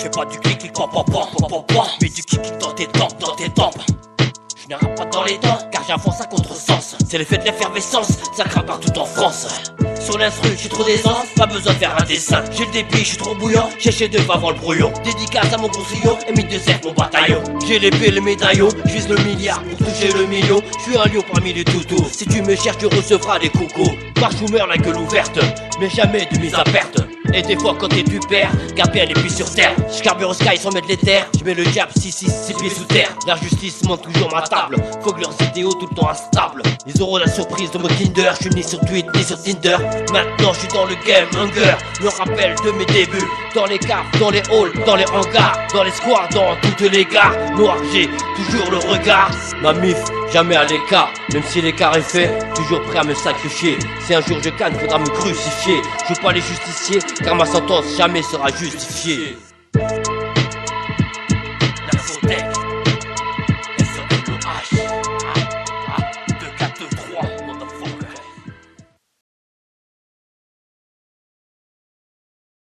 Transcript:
Je fais pas du clic clic pop Mais du kick dans tes tempes, dans tes tempes Je ne pas dans les dents car j'avance à contre-sens C'est l'effet de l'effervescence, ça craint partout en France sur l'instru, j'ai trop d'aisance, pas besoin de faire un dessin. J'ai le débit, je suis trop bouillant, j'ai chez deux avant le brouillon. Dédicace à mon conseillon et de cercle mon bataillon. J'ai l'épée, le médaillon, vise le milliard pour toucher le million. Je suis un lion parmi les toutous. Si tu me cherches, tu recevras des coucous. Marche ou meurs la gueule ouverte, mais jamais de mise à perte. Et des fois quand t'es du père, bien les pieds sur terre. J'carbure au sky sans mettre les terres. J'mets le diable 6 6 6 pieds sous terre. La justice monte toujours ma table. Faut que leurs idéaux tout le temps instables. Ils auront la surprise de mon Tinder. J'suis ni sur Twitter ni sur Tinder. Maintenant j'suis dans le game hunger. Me rappelle de mes débuts. Dans les caves, dans les halls, dans les hangars, dans les squares, dans toutes les gares. Noir j'ai toujours le regard. Ma mif, jamais à l'écart. Même si l'écart est fait, toujours prêt à me sacrifier. Si un jour je gagne, faudra me crucifier. Je veux pas les justicier, car ma sentence jamais sera justifiée.